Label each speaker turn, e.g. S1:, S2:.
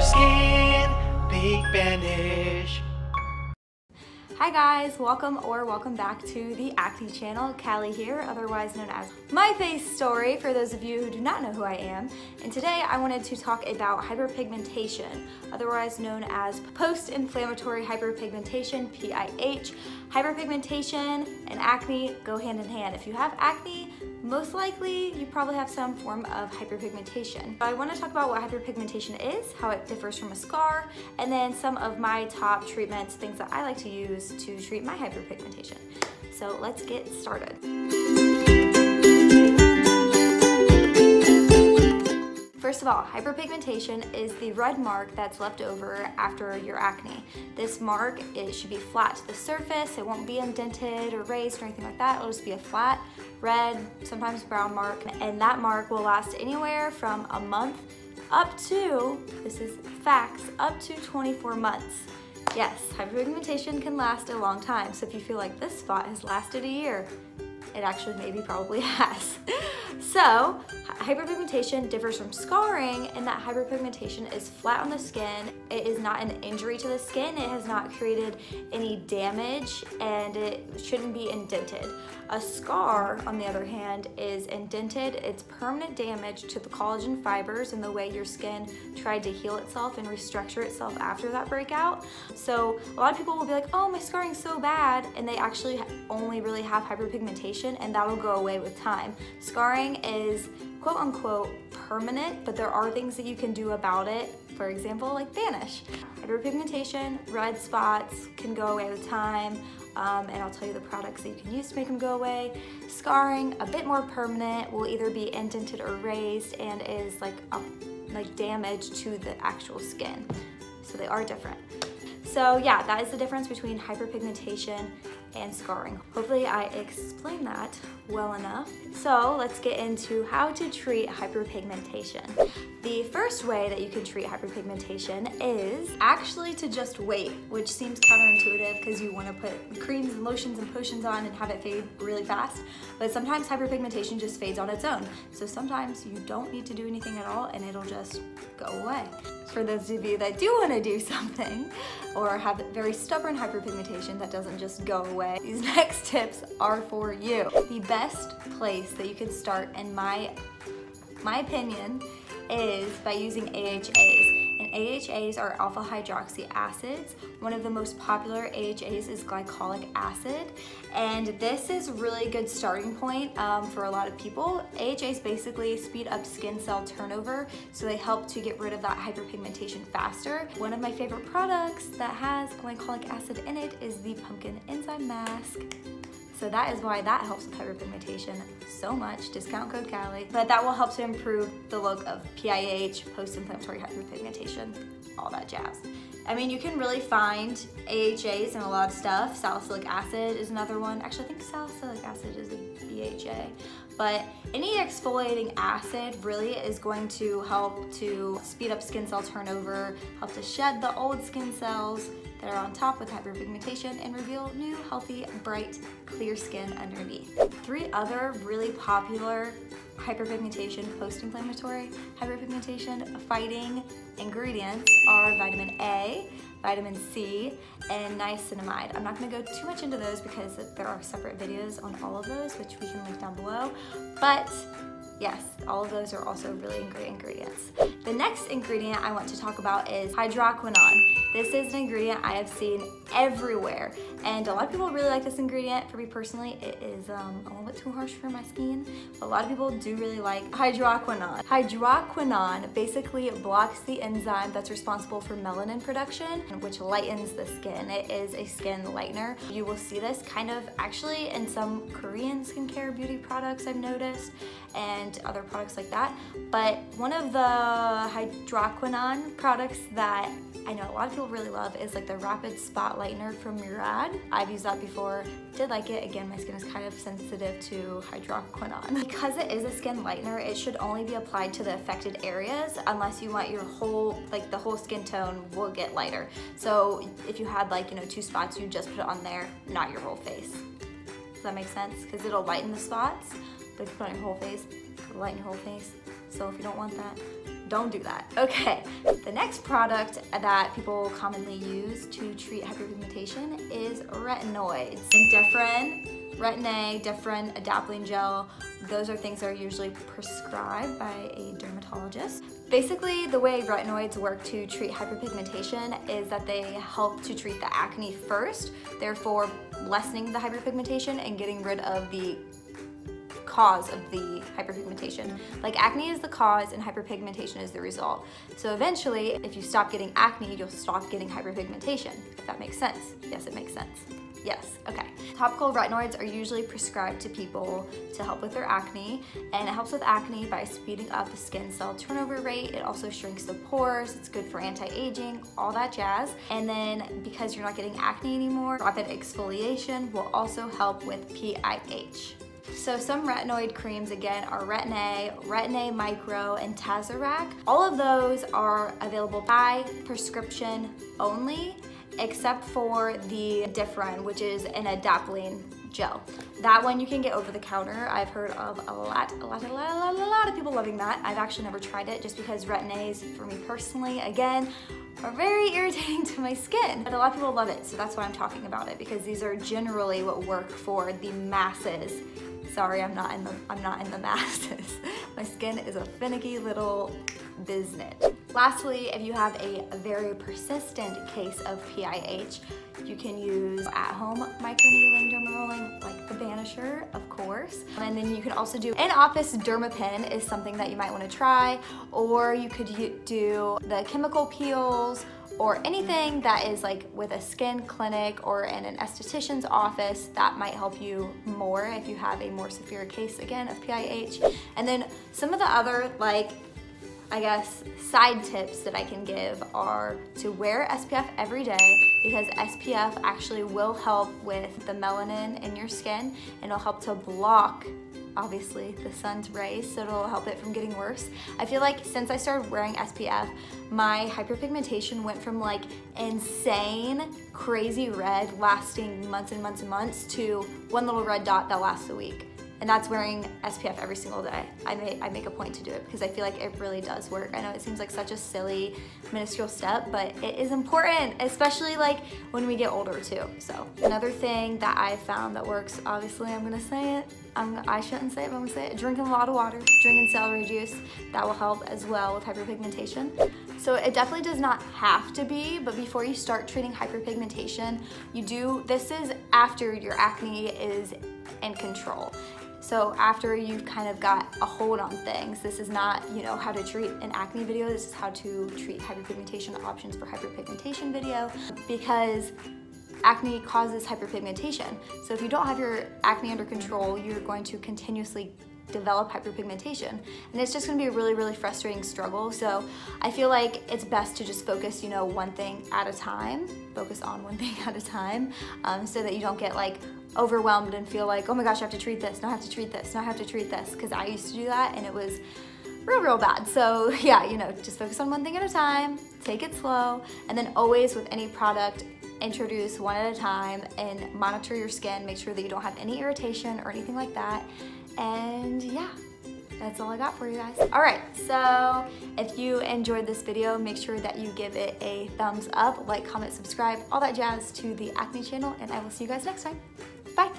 S1: skin, big bandage.
S2: Hi guys, welcome or welcome back to the Acne channel. Callie here, otherwise known as My Face Story for those of you who do not know who I am. And today I wanted to talk about hyperpigmentation, otherwise known as post-inflammatory hyperpigmentation, PIH. Hyperpigmentation and acne go hand in hand. If you have acne, most likely you probably have some form of hyperpigmentation. I want to talk about what hyperpigmentation is, how it differs from a scar, and then some of my top treatments, things that I like to use to treat my hyperpigmentation. So let's get started. First of all, hyperpigmentation is the red mark that's left over after your acne. This mark, it should be flat to the surface. It won't be indented or raised or anything like that. It'll just be a flat, red, sometimes brown mark. And that mark will last anywhere from a month up to, this is facts, up to 24 months. Yes, hyperpigmentation can last a long time. So if you feel like this spot has lasted a year, it actually maybe probably has. so hyperpigmentation differs from scarring in that hyperpigmentation is flat on the skin. It is not an injury to the skin. It has not created any damage and it shouldn't be indented. A scar, on the other hand, is indented. It's permanent damage to the collagen fibers and the way your skin tried to heal itself and restructure itself after that breakout. So a lot of people will be like, oh, my scarring's so bad, and they actually only really have hyperpigmentation and that'll go away with time. Scarring is quote unquote permanent, but there are things that you can do about it. For example, like Banish. Hyperpigmentation, red spots can go away with time um, and I'll tell you the products that you can use to make them go away. Scarring, a bit more permanent, will either be indented or raised and is like, a, like damage to the actual skin. So they are different. So yeah, that is the difference between hyperpigmentation and scarring. Hopefully I explained that well enough. So let's get into how to treat hyperpigmentation. The first way that you can treat hyperpigmentation is actually to just wait, which seems counterintuitive because you want to put creams and lotions and potions on and have it fade really fast. But sometimes hyperpigmentation just fades on its own. So sometimes you don't need to do anything at all and it'll just go away. For those of you that do want to do something or have very stubborn hyperpigmentation that doesn't just go away, these next tips are for you. The best place that you can start in my my opinion is by using AHAs. AHAs are alpha hydroxy acids. One of the most popular AHAs is glycolic acid. And this is really good starting point um, for a lot of people. AHAs basically speed up skin cell turnover, so they help to get rid of that hyperpigmentation faster. One of my favorite products that has glycolic acid in it is the pumpkin enzyme mask. So that is why that helps with hyperpigmentation so much, discount code Callie. But that will help to improve the look of PIH, post-inflammatory hyperpigmentation, all that jazz. I mean, you can really find AHAs in a lot of stuff. Salicylic acid is another one. Actually, I think salicylic acid is a BHA. But any exfoliating acid really is going to help to speed up skin cell turnover, help to shed the old skin cells, that are on top with hyperpigmentation and reveal new, healthy, bright, clear skin underneath. Three other really popular hyperpigmentation, post-inflammatory hyperpigmentation fighting ingredients are vitamin A, vitamin C, and niacinamide. I'm not gonna go too much into those because there are separate videos on all of those, which we can link down below, but yes, all of those are also really great ingredients. The next ingredient I want to talk about is hydroquinone. This is an ingredient I have seen everywhere and a lot of people really like this ingredient. For me personally, it is um, a little bit too harsh for my skin, but a lot of people do really like hydroquinone. Hydroquinone basically blocks the enzyme that's responsible for melanin production, which lightens the skin. It is a skin lightener. You will see this kind of actually in some Korean skincare beauty products I've noticed and other products like that. But one of the hydroquinone products that I know a lot of people really love is like the Rapid Spot Lightener from Murad. I've used that before, did like it. Again, my skin is kind of sensitive to hydroquinone. Because it is a skin lightener, it should only be applied to the affected areas unless you want your whole, like the whole skin tone will get lighter. So if you had like, you know, two spots, you just put it on there, not your whole face. Does that make sense? Because it'll lighten the spots, but if you put it on your whole face, it'll lighten your whole face. So if you don't want that, don't do that. Okay, the next product that people commonly use to treat hyperpigmentation is retinoids. Indifferent, Retin-A, Differin, Adapalene gel, those are things that are usually prescribed by a dermatologist. Basically, the way retinoids work to treat hyperpigmentation is that they help to treat the acne first, therefore lessening the hyperpigmentation and getting rid of the cause of the hyperpigmentation. Like acne is the cause and hyperpigmentation is the result. So eventually, if you stop getting acne, you'll stop getting hyperpigmentation, if that makes sense. Yes, it makes sense. Yes, okay. Topical retinoids are usually prescribed to people to help with their acne, and it helps with acne by speeding up the skin cell turnover rate. It also shrinks the pores, it's good for anti-aging, all that jazz. And then because you're not getting acne anymore, rapid exfoliation will also help with PIH. So some retinoid creams again are Retin-A, Retin-A Micro, and Tazorac. All of those are available by prescription only except for the Differin, which is an adapalene gel. That one you can get over the counter. I've heard of a lot, a lot, a lot, a lot, a lot of people loving that. I've actually never tried it just because Retin-A's, for me personally, again, are very irritating to my skin. But a lot of people love it, so that's why I'm talking about it because these are generally what work for the masses. Sorry, I'm not in the I'm not in the masses. my skin is a finicky little business. Lastly, if you have a very persistent case of PIH, you can use at-home microneedling dermarolling like the Banisher, of course. And then you can also do in-office dermapen is something that you might want to try, or you could do the chemical peels or anything that is like with a skin clinic or in an esthetician's office that might help you more if you have a more severe case again of PIH. And then some of the other like I guess, side tips that I can give are to wear SPF every day because SPF actually will help with the melanin in your skin and it'll help to block obviously the sun's rays so it'll help it from getting worse. I feel like since I started wearing SPF my hyperpigmentation went from like insane crazy red lasting months and months and months to one little red dot that lasts a week and that's wearing SPF every single day. I, may, I make a point to do it because I feel like it really does work. I know it seems like such a silly, minuscule step, but it is important, especially like when we get older too. So another thing that I found that works, obviously I'm gonna say it, I'm, I shouldn't say it, but I'm gonna say it, drinking a lot of water, drinking celery juice, that will help as well with hyperpigmentation. So it definitely does not have to be, but before you start treating hyperpigmentation, you do, this is after your acne is in control. So after you've kind of got a hold on things, this is not, you know, how to treat an acne video, this is how to treat hyperpigmentation options for hyperpigmentation video because acne causes hyperpigmentation. So if you don't have your acne under control, you're going to continuously develop hyperpigmentation. And it's just gonna be a really really frustrating struggle. So I feel like it's best to just focus you know one thing at a time. Focus on one thing at a time um, so that you don't get like overwhelmed and feel like, oh my gosh, I have to treat this, now I have to treat this, now I have to treat this, because I used to do that and it was real, real bad. So yeah, you know, just focus on one thing at a time, take it slow, and then always with any product, introduce one at a time and monitor your skin, make sure that you don't have any irritation or anything like that. And yeah, that's all I got for you guys. All right, so if you enjoyed this video, make sure that you give it a thumbs up, like, comment, subscribe, all that jazz to the Acne channel, and I will see you guys next time. Bye.